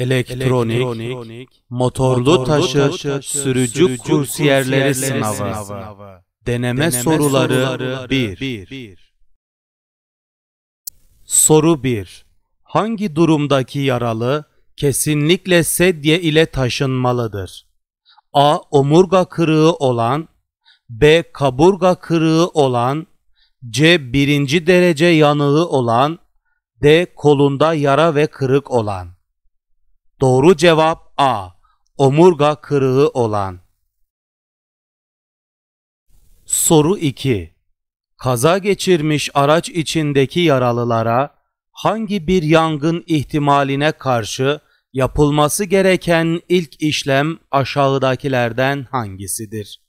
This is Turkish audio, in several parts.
elektronik, motorlu taşıt, sürücü kursiyerleri sınavı. Deneme soruları 1. Soru 1. Hangi durumdaki yaralı kesinlikle sedye ile taşınmalıdır? A. Omurga kırığı olan B. Kaburga kırığı olan C. Birinci derece yanığı olan D. Kolunda yara ve kırık olan Doğru cevap A. Omurga kırığı olan. Soru 2. Kaza geçirmiş araç içindeki yaralılara hangi bir yangın ihtimaline karşı yapılması gereken ilk işlem aşağıdakilerden hangisidir?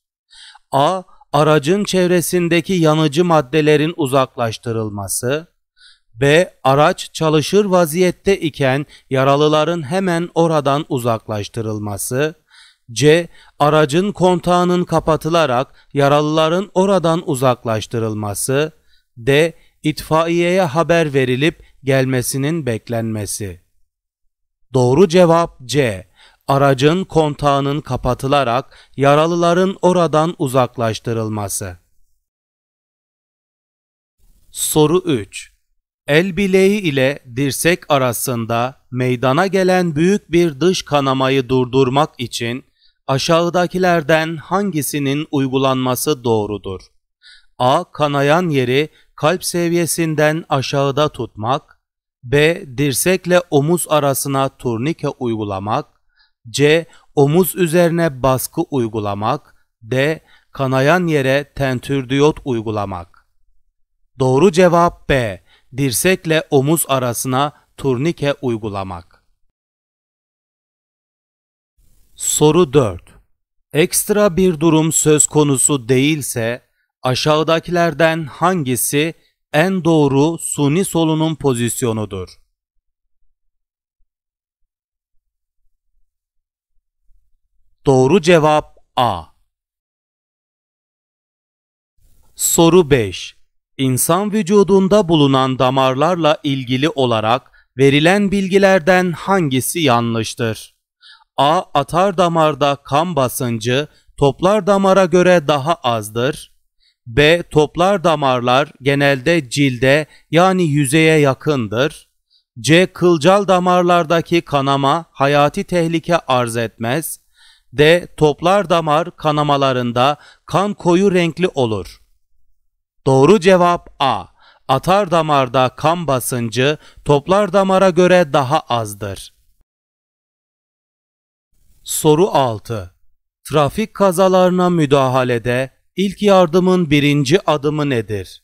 A. Aracın çevresindeki yanıcı maddelerin uzaklaştırılması. B. Araç çalışır vaziyette iken yaralıların hemen oradan uzaklaştırılması. C. Aracın kontağının kapatılarak yaralıların oradan uzaklaştırılması. D. İtfaiyeye haber verilip gelmesinin beklenmesi. Doğru cevap C. Aracın kontağının kapatılarak yaralıların oradan uzaklaştırılması. Soru 3. El bileği ile dirsek arasında meydana gelen büyük bir dış kanamayı durdurmak için aşağıdakilerden hangisinin uygulanması doğrudur? A. Kanayan yeri kalp seviyesinden aşağıda tutmak. B. Dirsekle omuz arasına turnike uygulamak. C. Omuz üzerine baskı uygulamak. D. Kanayan yere tentürdiyot uygulamak. Doğru cevap B. Dirsekle omuz arasına turnike uygulamak. Soru 4. Ekstra bir durum söz konusu değilse aşağıdakilerden hangisi en doğru suni solunum pozisyonudur? Doğru cevap A. Soru 5. İnsan vücudunda bulunan damarlarla ilgili olarak verilen bilgilerden hangisi yanlıştır? A. Atar damarda kan basıncı toplar damara göre daha azdır. B. Toplar damarlar genelde cilde yani yüzeye yakındır. C. Kılcal damarlardaki kanama hayati tehlike arz etmez. D. Toplar damar kanamalarında kan koyu renkli olur. Doğru cevap A. Atar damarda kan basıncı toplar damara göre daha azdır. Soru 6. Trafik kazalarına müdahalede ilk yardımın birinci adımı nedir?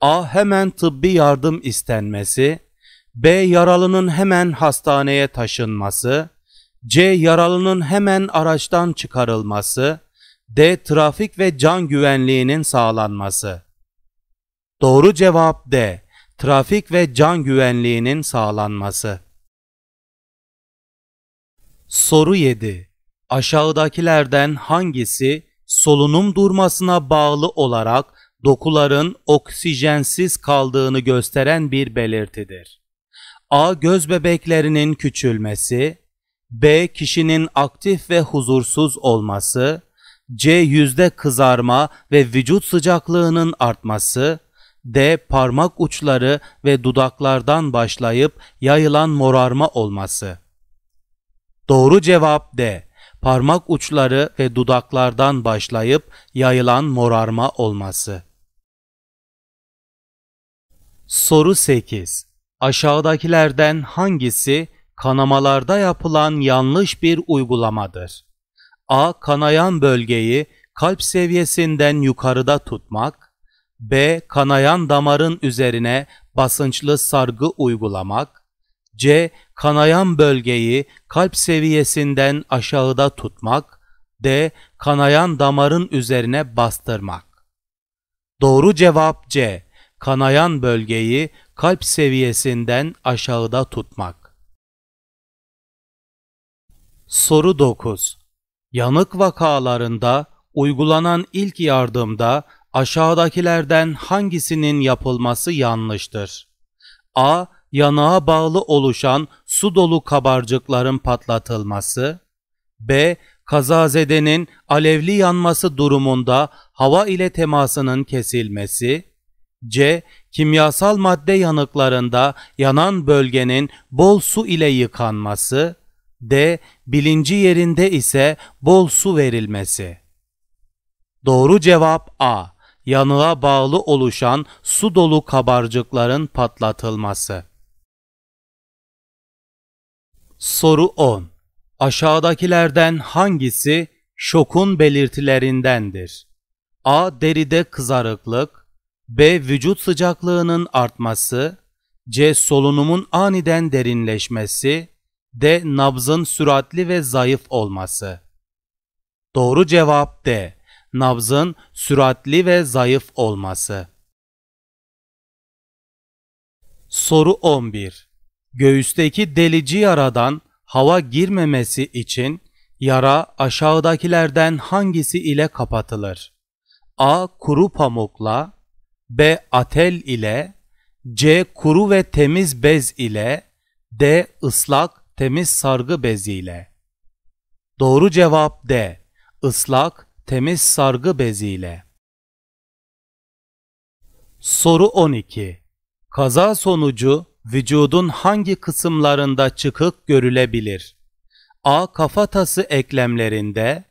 A. Hemen tıbbi yardım istenmesi. B. Yaralının hemen hastaneye taşınması. C. Yaralının hemen araçtan çıkarılması. D. Trafik ve can güvenliğinin sağlanması. Doğru cevap D. Trafik ve can güvenliğinin sağlanması. Soru 7. Aşağıdakilerden hangisi solunum durmasına bağlı olarak dokuların oksijensiz kaldığını gösteren bir belirtidir? A. Göz bebeklerinin küçülmesi B. Kişinin aktif ve huzursuz olması C. Yüzde kızarma ve vücut sıcaklığının artması D. Parmak uçları ve dudaklardan başlayıp yayılan morarma olması. Doğru cevap D. Parmak uçları ve dudaklardan başlayıp yayılan morarma olması. Soru 8. Aşağıdakilerden hangisi kanamalarda yapılan yanlış bir uygulamadır? A. Kanayan bölgeyi kalp seviyesinden yukarıda tutmak. B. Kanayan damarın üzerine basınçlı sargı uygulamak. C. Kanayan bölgeyi kalp seviyesinden aşağıda tutmak. D. Kanayan damarın üzerine bastırmak. Doğru cevap C. Kanayan bölgeyi kalp seviyesinden aşağıda tutmak. Soru 9. Yanık vakalarında uygulanan ilk yardımda aşağıdakilerden hangisinin yapılması yanlıştır? A. yanığa bağlı oluşan su dolu kabarcıkların patlatılması, B. Kazazedenin alevli yanması durumunda hava ile temasının kesilmesi, C. Kimyasal madde yanıklarında yanan bölgenin bol su ile yıkanması, D. Bilinci yerinde ise bol su verilmesi. Doğru cevap A. Yanığa bağlı oluşan su dolu kabarcıkların patlatılması. Soru 10. Aşağıdakilerden hangisi şokun belirtilerindendir? A. Deride kızarıklık B. Vücut sıcaklığının artması C. Solunumun aniden derinleşmesi D. Nabzın süratli ve zayıf olması Doğru cevap D. Nabzın süratli ve zayıf olması. Soru 11. Göğüsteki delici yaradan hava girmemesi için yara aşağıdakilerden hangisi ile kapatılır? A. Kuru pamukla B. Atel ile C. Kuru ve temiz bez ile D. ıslak temiz sargı beziyle. Doğru cevap D. Islak temiz sargı beziyle. Soru 12. Kaza sonucu vücudun hangi kısımlarında çıkık görülebilir? A. Kafatası eklemlerinde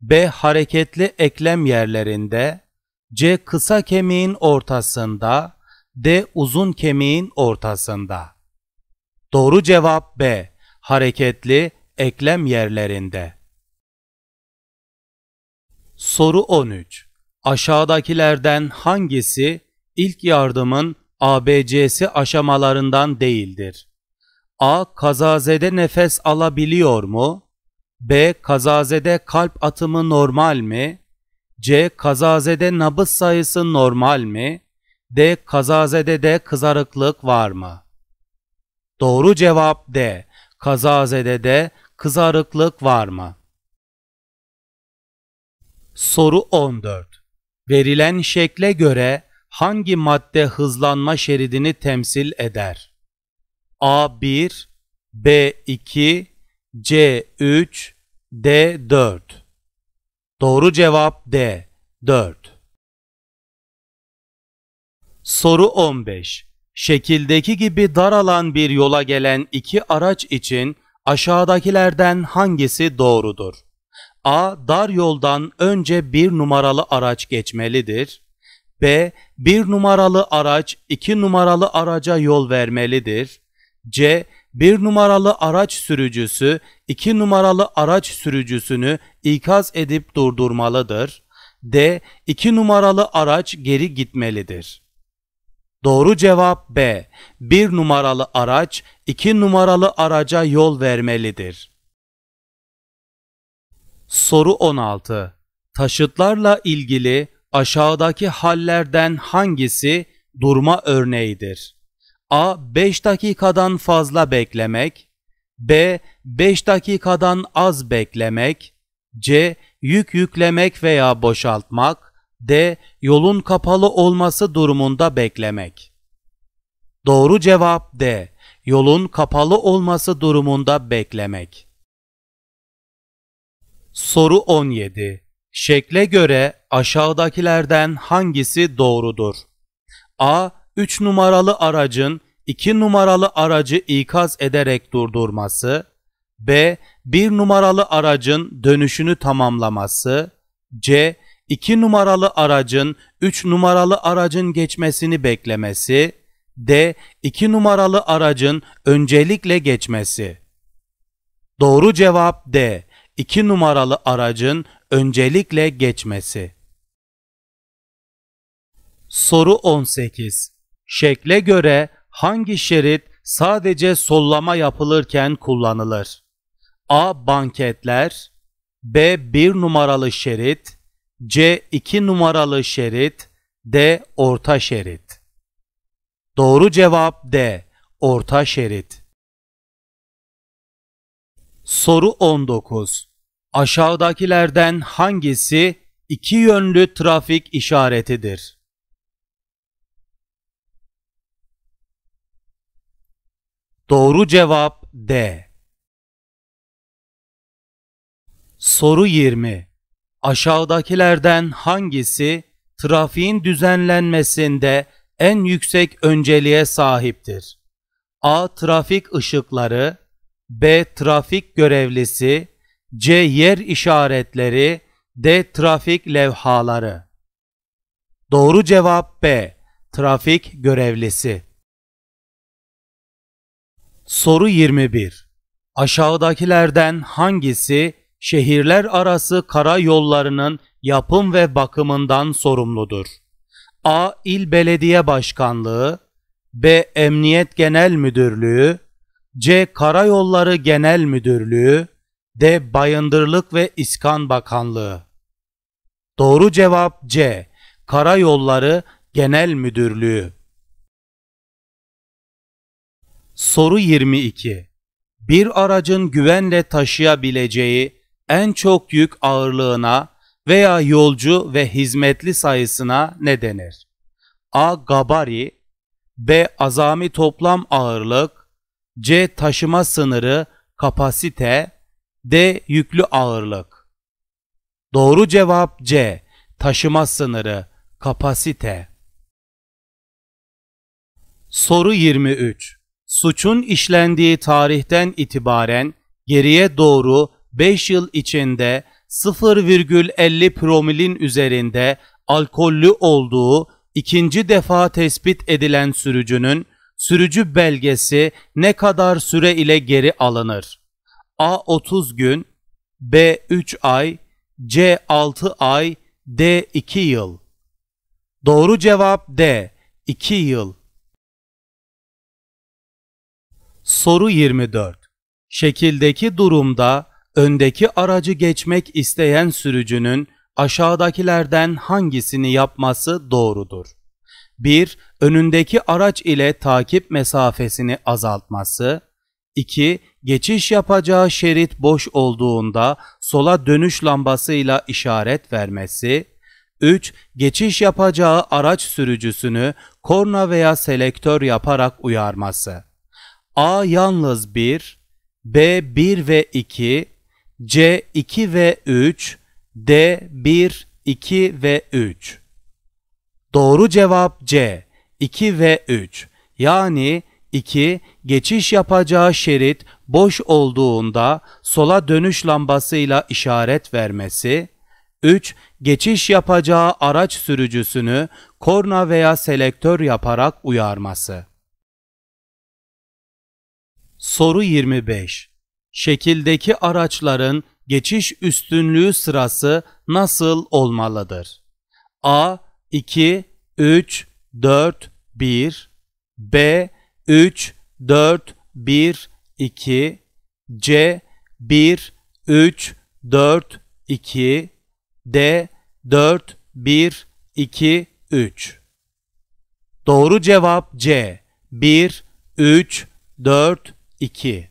B. Hareketli eklem yerlerinde C. Kısa kemiğin ortasında D. Uzun kemiğin ortasında Doğru cevap B. Hareketli eklem yerlerinde. Soru 13. Aşağıdakilerden hangisi ilk yardımın ABC'si aşamalarından değildir? A. Kazazede nefes alabiliyor mu? B. Kazazede kalp atımı normal mi? C. Kazazede nabız sayısı normal mi? D. Kazazede de kızarıklık var mı? Doğru cevap D. Kazazede de kızarıklık var mı? Soru 14. Verilen şekle göre hangi madde hızlanma şeridini temsil eder? A1, B2, C3, D4. Doğru cevap D. 4. Soru 15. Şekildeki gibi daralan bir yola gelen iki araç için aşağıdakilerden hangisi doğrudur? A. Dar yoldan önce bir numaralı araç geçmelidir. B. Bir numaralı araç iki numaralı araca yol vermelidir. C. Bir numaralı araç sürücüsü iki numaralı araç sürücüsünü ikaz edip durdurmalıdır. D. İki numaralı araç geri gitmelidir. Doğru cevap B. Bir numaralı araç iki numaralı araca yol vermelidir. Soru 16. Taşıtlarla ilgili aşağıdaki hallerden hangisi durma örneğidir? A. 5 dakikadan fazla beklemek B. 5 dakikadan az beklemek C. Yük yüklemek veya boşaltmak D. Yolun kapalı olması durumunda beklemek Doğru cevap D. Yolun kapalı olması durumunda beklemek. Soru 17. Şekle göre aşağıdakilerden hangisi doğrudur? A. 3 numaralı aracın 2 numaralı aracı ikaz ederek durdurması. B. 1 numaralı aracın dönüşünü tamamlaması. C. 2 numaralı aracın 3 numaralı aracın geçmesini beklemesi. D. 2 numaralı aracın öncelikle geçmesi. Doğru cevap D. 2 numaralı aracın öncelikle geçmesi. Soru 18. Şekle göre hangi şerit sadece sollama yapılırken kullanılır? A. Banketler B. 1 numaralı şerit C. 2 numaralı şerit D. Orta şerit Doğru cevap D. Orta şerit Soru 19. Aşağıdakilerden hangisi iki yönlü trafik işaretidir? Doğru cevap D. Soru 20. Aşağıdakilerden hangisi trafiğin düzenlenmesinde en yüksek önceliğe sahiptir? A. Trafik ışıkları B. Trafik görevlisi C. Yer işaretleri D. Trafik levhaları Doğru cevap B. Trafik görevlisi Soru 21. Aşağıdakilerden hangisi şehirler arası karayollarının yapım ve bakımından sorumludur? A. İl Belediye Başkanlığı B. Emniyet Genel Müdürlüğü C. Karayolları Genel Müdürlüğü D. Bayındırlık ve İskan Bakanlığı Doğru cevap C. Karayolları Genel Müdürlüğü Soru 22 Bir aracın güvenle taşıyabileceği en çok yük ağırlığına veya yolcu ve hizmetli sayısına ne denir? A. Gabari B. Azami toplam ağırlık C. Taşıma sınırı, kapasite D. Yüklü ağırlık Doğru cevap C. Taşıma sınırı, kapasite Soru 23 Suçun işlendiği tarihten itibaren geriye doğru 5 yıl içinde 0,50 promilin üzerinde alkollü olduğu ikinci defa tespit edilen sürücünün sürücü belgesi ne kadar süre ile geri alınır? A 30 gün, B 3 ay, C 6 ay, D 2 yıl. Doğru cevap D 2 yıl. Soru 24. Şekildeki durumda öndeki aracı geçmek isteyen sürücünün aşağıdakilerden hangisini yapması doğrudur? 1. Önündeki araç ile takip mesafesini azaltması. 2. Geçiş yapacağı şerit boş olduğunda sola dönüş lambasıyla işaret vermesi. 3. Geçiş yapacağı araç sürücüsünü korna veya selektör yaparak uyarması. A yalnız 1, B 1 ve 2, C 2 ve 3, D 1, 2 ve 3. Doğru cevap C 2 ve 3. Yani 2 geçiş yapacağı şerit boş olduğunda sola dönüş lambasıyla işaret vermesi, 3 geçiş yapacağı araç sürücüsünü korna veya selektör yaparak uyarması. Soru 25. Şekildeki araçların geçiş üstünlüğü sırası nasıl olmalıdır? A 2 3 4 1 B 3 4 1 2 C 1 3 4 2 D 4 1 2 3 Doğru cevap C 1 3 4 2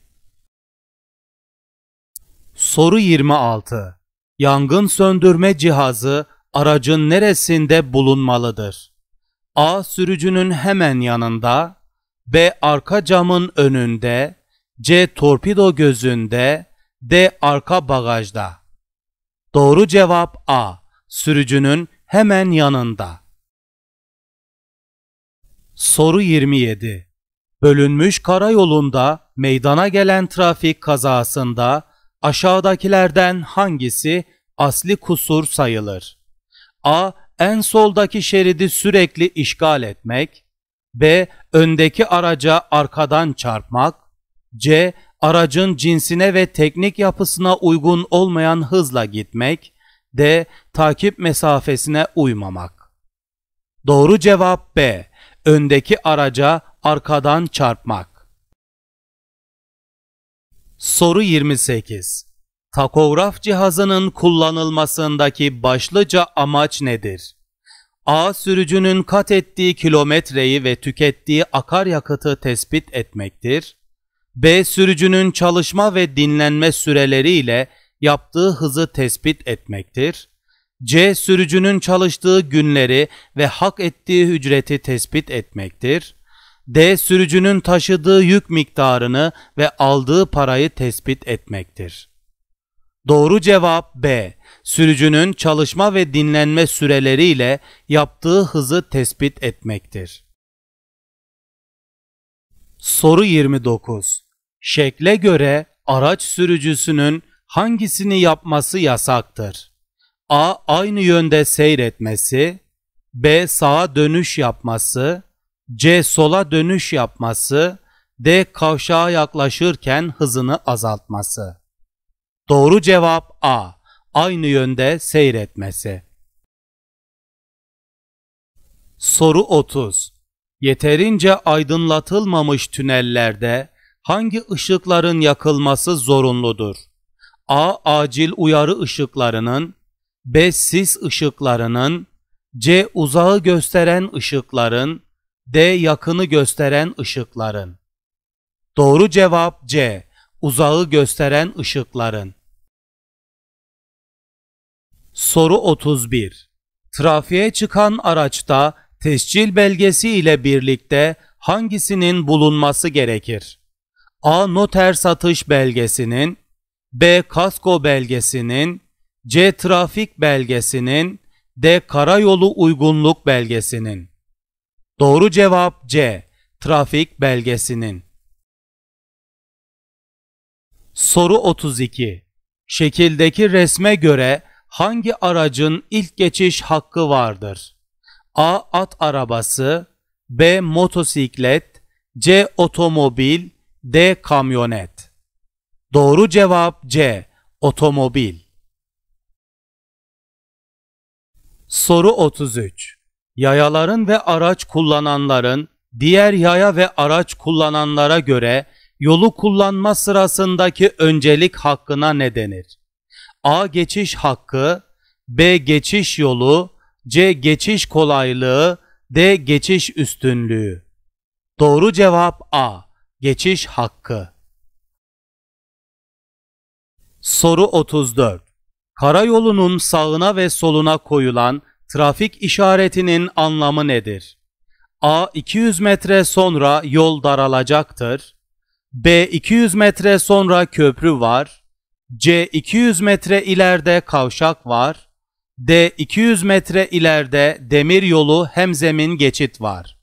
Soru 26 Yangın söndürme cihazı aracın neresinde bulunmalıdır? A. Sürücünün hemen yanında B. Arka camın önünde C. Torpido gözünde D. Arka bagajda Doğru cevap A. Sürücünün hemen yanında. Soru 27 Bölünmüş karayolunda meydana gelen trafik kazasında aşağıdakilerden hangisi asli kusur sayılır? A. En soldaki şeridi sürekli işgal etmek. B. Öndeki araca arkadan çarpmak. C. Aracın cinsine ve teknik yapısına uygun olmayan hızla gitmek. D. Takip mesafesine uymamak. Doğru cevap B. Öndeki araca arkadan çarpmak. Soru 28. Takograf cihazının kullanılmasındaki başlıca amaç nedir? A. Sürücünün kat ettiği kilometreyi ve tükettiği akaryakıtı tespit etmektir. B. Sürücünün çalışma ve dinlenme süreleriyle yaptığı hızı tespit etmektir. C. Sürücünün çalıştığı günleri ve hak ettiği ücreti tespit etmektir. D. Sürücünün taşıdığı yük miktarını ve aldığı parayı tespit etmektir. Doğru cevap B. Sürücünün çalışma ve dinlenme süreleriyle yaptığı hızı tespit etmektir. Soru 29. Şekle göre araç sürücüsünün hangisini yapması yasaktır? A. Aynı yönde seyretmesi B. Sağa dönüş yapması C. Sola dönüş yapması D. Kavşağa yaklaşırken hızını azaltması Doğru cevap A. Aynı yönde seyretmesi. Soru 30. Yeterince aydınlatılmamış tünellerde hangi ışıkların yakılması zorunludur? A. Acil uyarı ışıklarının B. Sis ışıklarının C. Uzağı gösteren ışıkların D. Yakını gösteren ışıkların Doğru cevap C. Uzağı gösteren ışıkların Soru 31 Trafiğe çıkan araçta tescil belgesi ile birlikte hangisinin bulunması gerekir? A. Noter satış belgesinin B. Kasko belgesinin C. Trafik belgesinin D. Karayolu uygunluk belgesinin Doğru cevap C. Trafik belgesinin Soru 32 Şekildeki resme göre hangi aracın ilk geçiş hakkı vardır? A. At arabası B. Motosiklet C. Otomobil D. Kamyonet Doğru cevap C. Otomobil Soru 33 Yayaların ve araç kullananların diğer yaya ve araç kullananlara göre yolu kullanma sırasındaki öncelik hakkına ne denir? A. Geçiş hakkı B. Geçiş yolu C. Geçiş kolaylığı D. Geçiş üstünlüğü Doğru cevap A. Geçiş hakkı Soru 34 Karayolunun sağına ve soluna koyulan trafik işaretinin anlamı nedir? A. 200 metre sonra yol daralacaktır. B. 200 metre sonra köprü var. C. 200 metre ileride kavşak var. D. 200 metre ileride demir yolu hem zemin geçit var.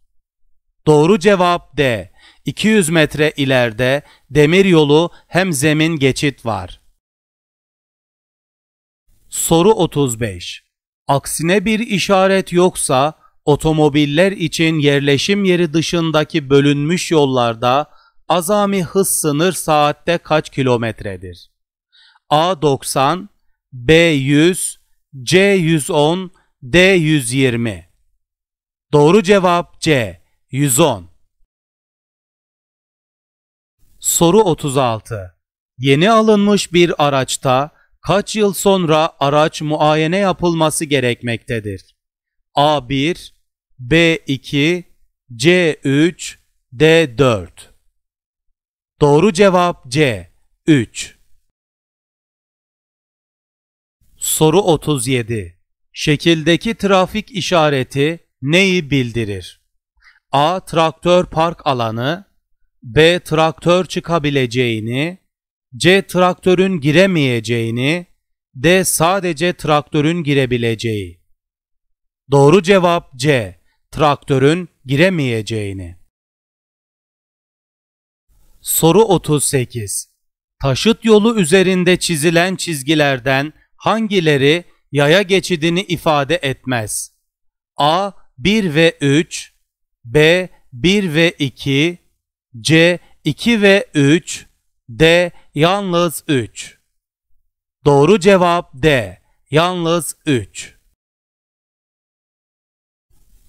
Doğru cevap D. 200 metre ileride demir yolu hem zemin geçit var. Soru 35. Aksine bir işaret yoksa otomobiller için yerleşim yeri dışındaki bölünmüş yollarda azami hız sınır saatte kaç kilometredir? A 90, B 100, C 110, D 120. Doğru cevap C 110. Soru 36. Yeni alınmış bir araçta kaç yıl sonra araç muayene yapılması gerekmektedir? A1, B2, C3, D4. Doğru cevap C. 3. Soru 37. Şekildeki trafik işareti neyi bildirir? A. Traktör park alanı B. Traktör çıkabileceğini C. Traktörün giremeyeceğini D. Sadece traktörün girebileceği Doğru cevap C. Traktörün giremeyeceğini Soru 38 Taşıt yolu üzerinde çizilen çizgilerden hangileri yaya geçidini ifade etmez? A. 1 ve 3 B. 1 ve 2 C. 2 ve 3 D. Yalnız 3 Doğru cevap D. Yalnız 3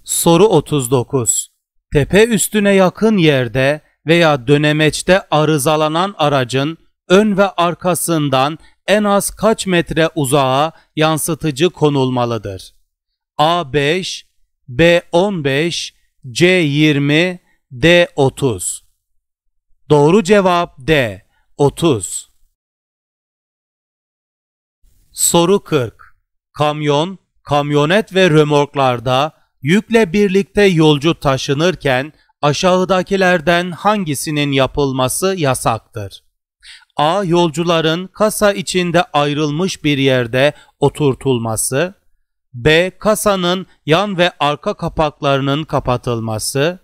Soru 39 Tepe üstüne yakın yerde veya dönemeçte arızalanan aracın ön ve arkasından en az kaç metre uzağa yansıtıcı konulmalıdır? A5, B15, C20, D30. Doğru cevap D. 30. Soru 40. Kamyon, kamyonet ve römorklarda yükle birlikte yolcu taşınırken aşağıdakilerden hangisinin yapılması yasaktır? A. Yolcuların kasa içinde ayrılmış bir yerde oturtulması. B. Kasanın yan ve arka kapaklarının kapatılması.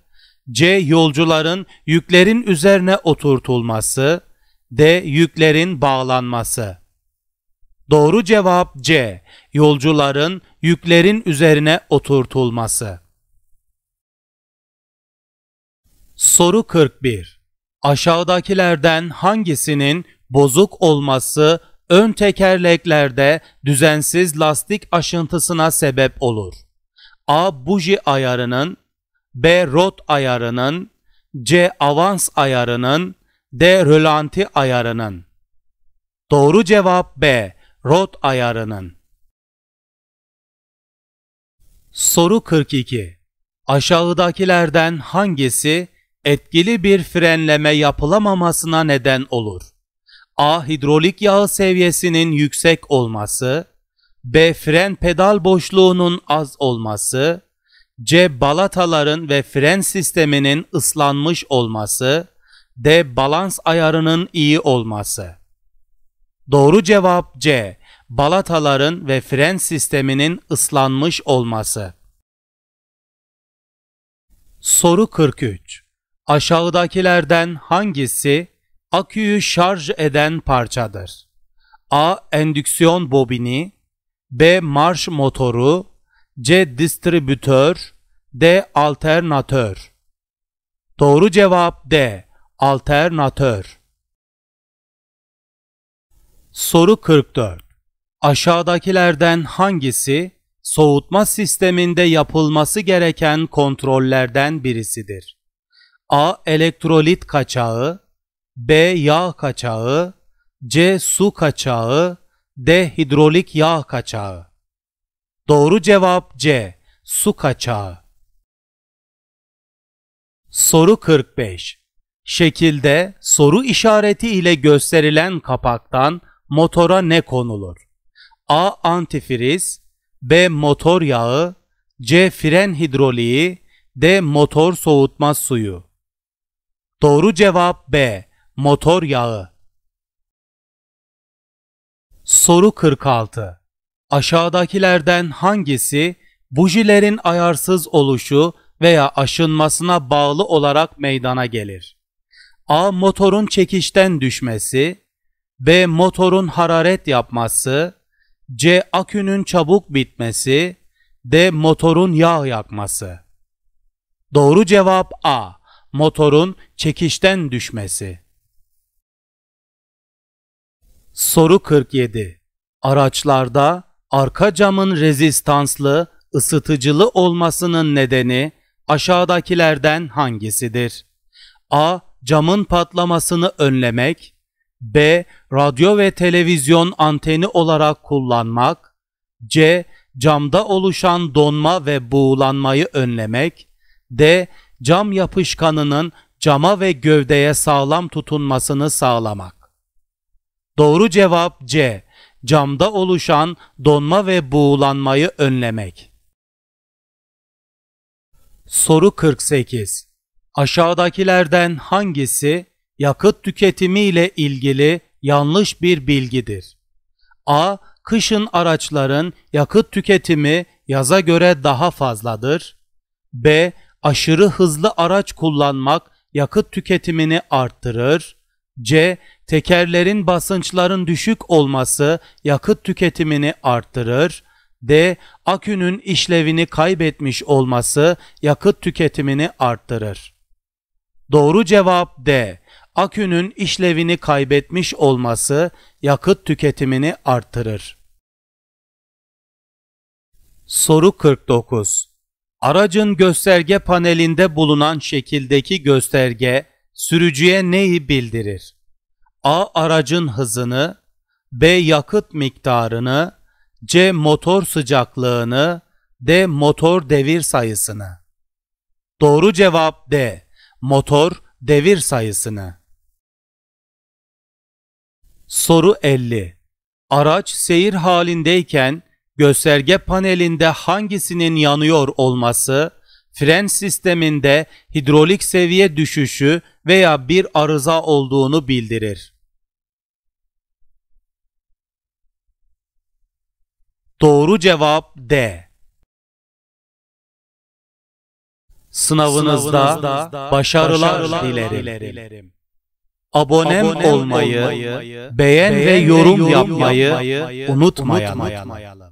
C. Yolcuların yüklerin üzerine oturtulması. D. Yüklerin bağlanması. Doğru cevap C. Yolcuların yüklerin üzerine oturtulması. Soru 41. Aşağıdakilerden hangisinin bozuk olması ön tekerleklerde düzensiz lastik aşıntısına sebep olur? A. Buji ayarının B. Rot ayarının C. Avans ayarının D. Rölanti ayarının Doğru cevap B. Rot ayarının. Soru 42. Aşağıdakilerden hangisi etkili bir frenleme yapılamamasına neden olur? A. Hidrolik yağı seviyesinin yüksek olması B. Fren pedal boşluğunun az olması C. Balataların ve fren sisteminin ıslanmış olması D. Balans ayarının iyi olması Doğru cevap C. Balataların ve fren sisteminin ıslanmış olması. Soru 43. Aşağıdakilerden hangisi aküyü şarj eden parçadır? A. Endüksiyon bobini B. Marş motoru C. Distribütör D. Alternatör Doğru cevap D. Alternatör Soru 44. Aşağıdakilerden hangisi soğutma sisteminde yapılması gereken kontrollerden birisidir? A. Elektrolit kaçağı B. Yağ kaçağı C. Su kaçağı D. Hidrolik yağ kaçağı Doğru cevap C. Su kaçağı Soru 45 Şekilde soru işareti ile gösterilen kapaktan motora ne konulur? A. Antifriz B. Motor yağı C. Fren hidroliği D. Motor soğutma suyu Doğru cevap B. Motor yağı Soru 46 Aşağıdakilerden hangisi bujilerin ayarsız oluşu veya aşınmasına bağlı olarak meydana gelir? A. Motorun çekişten düşmesi B. Motorun hararet yapması C. Akünün çabuk bitmesi D. Motorun yağ yakması Doğru cevap A. Motorun çekişten düşmesi. Soru 47. Araçlarda arka camın rezistanslı, ısıtıcılı olmasının nedeni aşağıdakilerden hangisidir? A. Camın patlamasını önlemek B. Radyo ve televizyon anteni olarak kullanmak. C. Camda oluşan donma ve buğulanmayı önlemek. D. Cam yapışkanının cama ve gövdeye sağlam tutunmasını sağlamak. Doğru cevap C. Camda oluşan donma ve buğulanmayı önlemek. Soru 48. Aşağıdakilerden hangisi yakıt tüketimi ile ilgili yanlış bir bilgidir. A. Kışın araçların yakıt tüketimi yaza göre daha fazladır. B. Aşırı hızlı araç kullanmak yakıt tüketimini arttırır. C. Tekerlerin basınçların düşük olması yakıt tüketimini arttırır. D. Akünün işlevini kaybetmiş olması yakıt tüketimini arttırır. Doğru cevap D akünün işlevini kaybetmiş olması yakıt tüketimini arttırır. Soru 49. Aracın gösterge panelinde bulunan şekildeki gösterge sürücüye neyi bildirir? A. Aracın hızını B. Yakıt miktarını C. Motor sıcaklığını D. Motor devir sayısını Doğru cevap D. Motor devir sayısını Soru 50. Araç seyir halindeyken gösterge panelinde hangisinin yanıyor olması fren sisteminde hidrolik seviye düşüşü veya bir arıza olduğunu bildirir. Doğru cevap D. Sınavınızda, Sınavınızda başarılar, başarılar dilerim. dilerim. Abonem, Abonem olmayı, olmayı, beğen, ve beğen yorum, ve yorum yapmayı, yapmayı unutmayalım. unutmayalım.